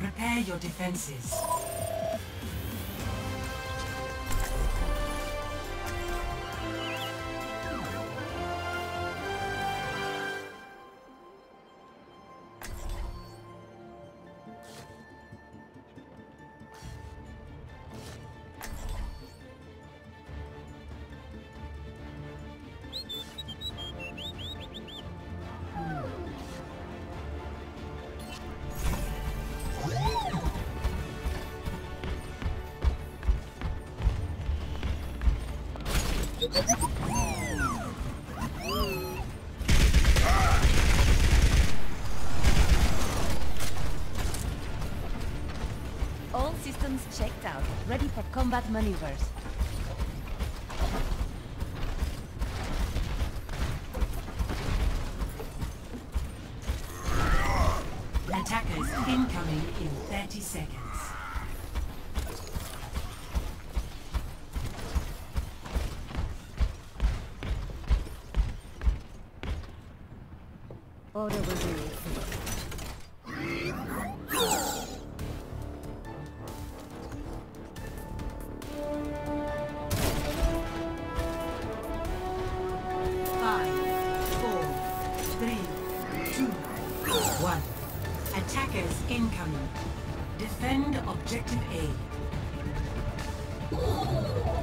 Prepare your defenses. All systems checked out, ready for combat maneuvers. Attackers incoming in 30 seconds. Order will be. Five, four, three, two, one. Attackers incoming. Defend objective A.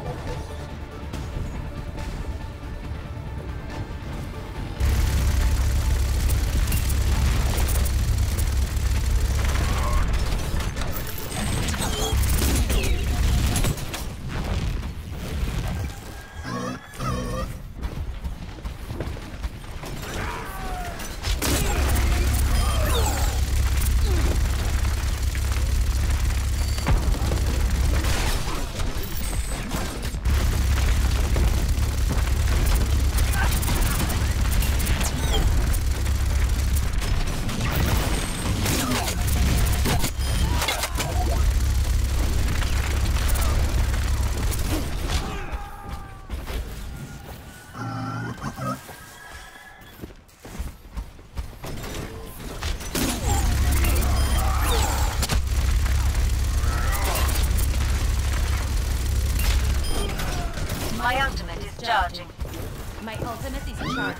My ultimate is charging. My ultimate is charged.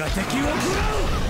が敵を食らう。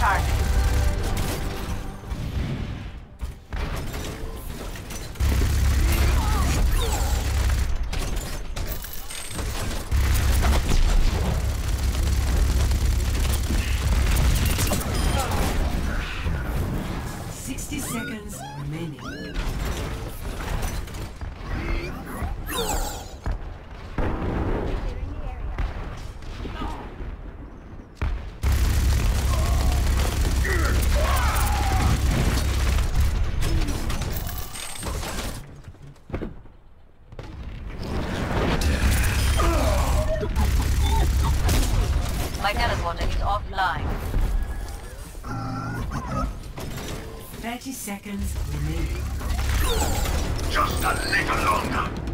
charges. My teleporter is offline. 30 seconds remaining. Just a little longer.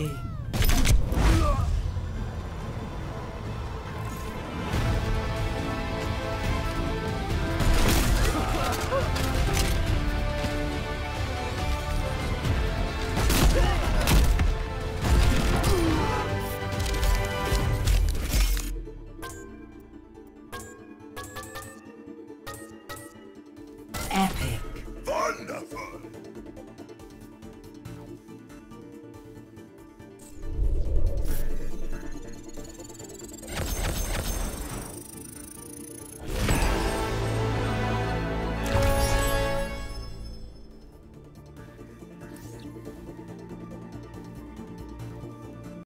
Of